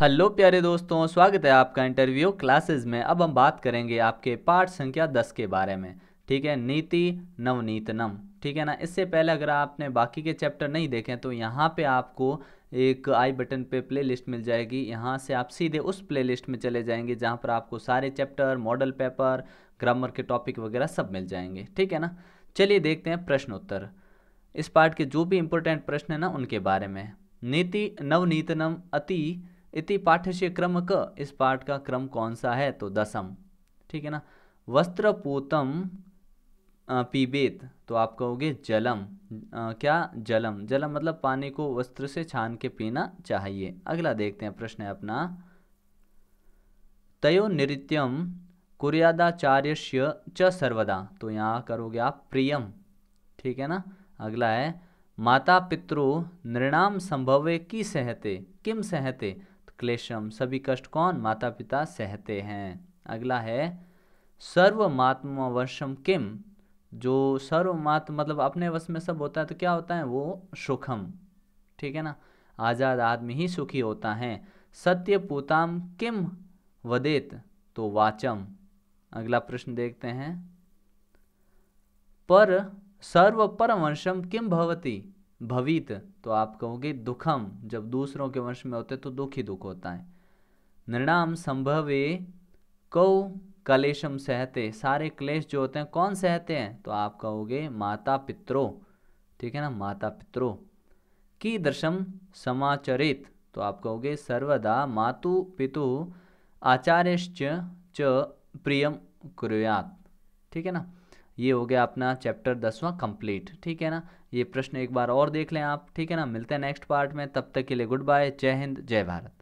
Hello प्यारे दोस्तों, स्वागत है आपका इंटरव्यू क्लासेस में। अब हम बात करेंगे आपके पाठ संख्या दस के बारे में। ठीक है? नीति, नवनीतनम। ठीक है ना? इससे पहले अगर आपने बाकी के चैप्टर नहीं देखे तो यहाँ पे आपको एक आई बटन पे प्ले लिस्ट मिल जाएगी। यहाँ से आप सीधे उस प्ले लिस्ट में चले जाएँगे, जहाँ पर आपको सारे चैप्टर मॉडल पेपर ग्रामर के टॉपिक वगैरह सब मिल जाएँगे। ठीक है ना? चलिए देखते हैं प्रश्न उत्तर इस पार्ट के जो भी इम्पोर्टेंट प्रश्न है ना, उनके बारे में। नीति, नवनीतनम, अति इति पाठ्य क्रम क इस पाठ का क्रम कौन सा है? तो दसम। ठीक है ना? वस्त्रपूतम पीबेत। तो आप कहोगे जलम। आ, क्या? जलम। जलम मतलब पानी को वस्त्र से छान के पीना चाहिए। अगला देखते हैं प्रश्न है अपना। तयो नृत्यम कुर्यादाचार्य च सर्वदा। तो यहाँ करोगे आप प्रियम। ठीक है ना? अगला है माता पितृ नृणाम संभवे की सहते? किम सहते? क्लेशम। सभी कष्ट कौन? माता पिता सहते हैं। अगला है सर्वमात्मा वशम किम? जो सर्वमात मतलब अपने वश में सब होता है तो क्या होता है? वो सुखम। ठीक है ना? आज़ाद आदमी ही सुखी होता है। सत्य पूताम किम वदेत? तो वाचम। अगला प्रश्न देखते हैं। पर सर्व परमवंशम किम भवती? भवित तो आप कहोगे दुखम, जब दूसरों के वंश में होते तो दुख ही दुख होता है। नृणाम संभवे कौ कलेशम सहते, सारे क्लेश जो होते हैं, कौन सहते हैं? तो आप कहोगे माता पित्रो। ठीक है ना? माता पित्रो। की दर्शम समाचरित तो आप कहोगे सर्वदा मातु पितु आचार्यश्च च प्रियम कुरुयात। ठीक है ना? ये हो गया अपना चैप्टर दसवां कंप्लीट ठीक है ना? ये प्रश्न एक बार और देख लें आप, ठीक है ना? मिलते हैं नेक्स्ट पार्ट में, तब तक के लिए गुड बाय जय हिंद, जय भारत।